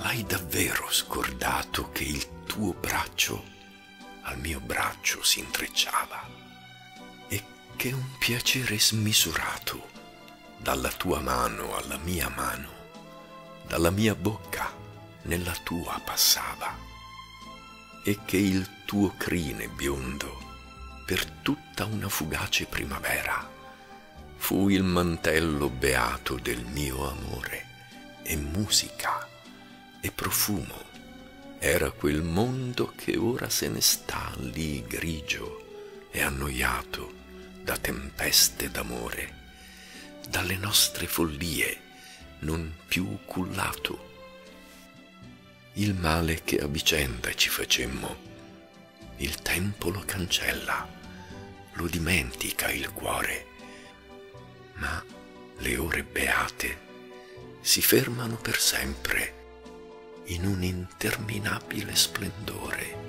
hai davvero scordato che il tuo braccio al mio braccio si intrecciava? E che un piacere smisurato dalla tua mano alla mia mano, dalla mia bocca nella tua passava? E che il tuo crine biondo per tutta una fugace primavera fu il mantello beato del mio amore e musica e profumo era quel mondo che ora se ne sta lì grigio e annoiato da tempeste d'amore, dalle nostre follie non più cullato. Il male che a vicenda ci facemmo, il tempo lo cancella, lo dimentica il cuore, ma le ore beate si fermano per sempre in un interminabile splendore